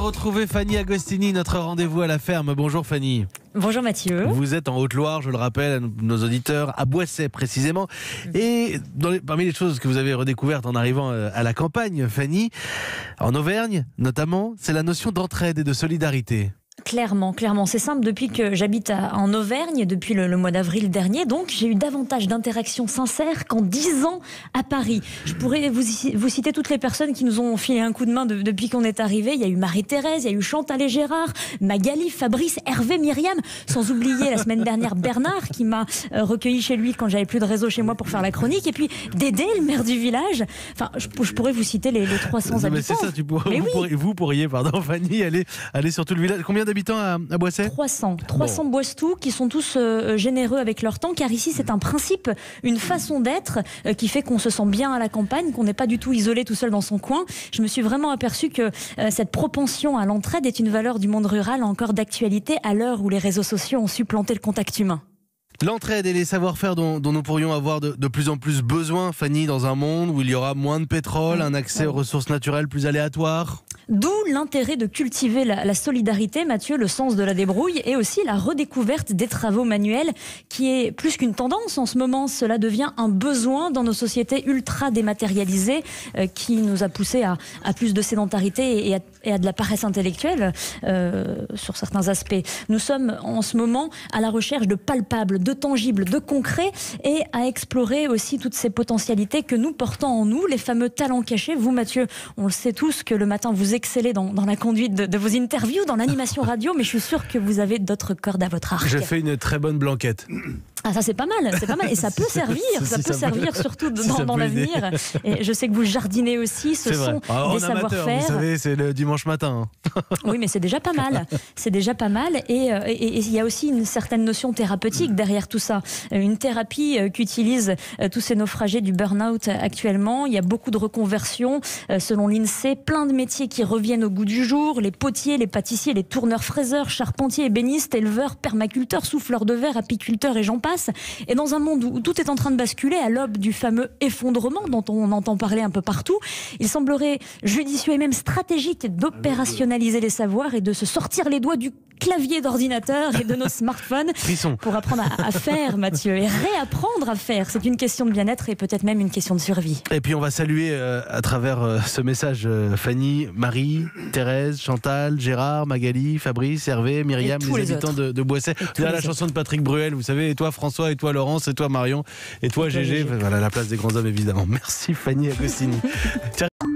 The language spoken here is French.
Retrouver Fanny Agostini, notre rendez-vous à la ferme. Bonjour Fanny. Bonjour Mathieu. Vous êtes en Haute-Loire, je le rappelle à nos auditeurs, à Boisset précisément. Et dans les- parmi les choses que vous avez redécouvertes en arrivant euh, à la campagne, Fanny, en Auvergne notamment, c'est la notion d'entraide et de solidarité. Clairement, clairement, c'est simple. Depuis que j'habite en Auvergne, depuis le, le mois d'avril dernier, donc j'ai eu davantage d'interactions sincères qu'en 10 ans à Paris. Je pourrais vous, vous citer toutes les personnes qui nous ont filé un coup de main de- depuis qu'on est arrivé. Il y a eu Marie-Thérèse, il y a eu Chantal et Gérard, Magali, Fabrice, Hervé, Myriam, sans oublier la semaine dernière Bernard qui m'a euh, recueilli chez lui quand j'avais plus de réseau chez moi pour faire la chronique, et puis Dédé, le maire du village. Enfin, je, je pourrais vous citer les, les 300 Non, mais habitants. c'est ça, tu pourrais- Mais vous, oui. pourriez, vous pourriez, pardon, Fanny, aller, aller sur tout le village. Combien d'habitants à, à Boisset 300, 300 Boistous qui sont tous euh, généreux avec leur temps, car ici c'est un principe, une façon d'être euh, qui fait qu'on se sent bien à la campagne, qu'on n'est pas du tout isolé tout seul dans son coin. Je me suis vraiment aperçu que euh, cette propension à l'entraide est une valeur du monde rural encore d'actualité à l'heure où les réseaux sociaux ont supplanté le contact humain. L'entraide et les savoir-faire dont, dont nous pourrions avoir de, de plus en plus besoin, Fanny, dans un monde où il y aura moins de pétrole, un accès aux ressources naturelles plus aléatoire. D'où l'intérêt de cultiver la, solidarité, Mathieu, le sens de la débrouille et aussi la redécouverte des travaux manuels qui est plus qu'une tendance en ce moment. Cela devient un besoin dans nos sociétés ultra dématérialisées euh, qui nous a poussé à, plus de sédentarité et à, et à de la paresse intellectuelle euh, sur certains aspects. Nous sommes en ce moment à la recherche de palpables, de tangibles, de concrets et à explorer aussi toutes ces potentialités que nous portons en nous, les fameux talents cachés. Vous, Mathieu, on le sait tous que le matin vous excellez dans, la conduite de, de vos interviews, dans l'animation radio, mais je suis sûre que vous avez d'autres cordes à votre arc. J'ai fait une très bonne blanquette. Ah, ça c'est pas mal, c'est pas mal et ça peut servir, Si, ça si, peut ça peut- servir surtout si, dans, l'avenir. Et je sais que vous jardinez aussi, ce sont Ah, des amateur, vous savoir-faire. savez, c'est le dimanche matin. Oui, mais c'est déjà pas mal. C'est déjà pas mal. Et euh, il y a aussi une certaine notion thérapeutique derrière tout ça. Euh, Une thérapie euh, qu'utilisent tous ces naufragés du burn-out actuellement. Il y a beaucoup de reconversions, selon l'INSEE. Plein de métiers qui reviennent au goût du jour. Les potiers, les pâtissiers, les tourneurs-fraiseurs, charpentiers, ébénistes, éleveurs, permaculteurs, souffleurs de verre, apiculteurs et j'en passe. Et dans un monde où tout est en train de basculer à l'aube du fameux effondrement dont on entend parler un peu partout, il semblerait judicieux et même stratégique d'opérationnaliser les savoirs et de se sortir les doigts du clavier d'ordinateur et de nos smartphones Frisson. pour apprendre à, à faire, Mathieu, et réapprendre à faire. C'est une question de bien-être et peut-être même une question de survie. Et puis on va saluer euh, à travers euh, ce message euh, Fanny, Marie, Thérèse, Chantal, Gérard, Magali, Fabrice, Hervé, Myriam, les les habitants de, de Boisset. Derrière la chanson de Patrick Bruel, vous savez, et toi François, et toi Laurence, et toi Marion, et toi Et Gégé. Gégé. Voilà la place des grands hommes évidemment. Merci Fanny Agostini.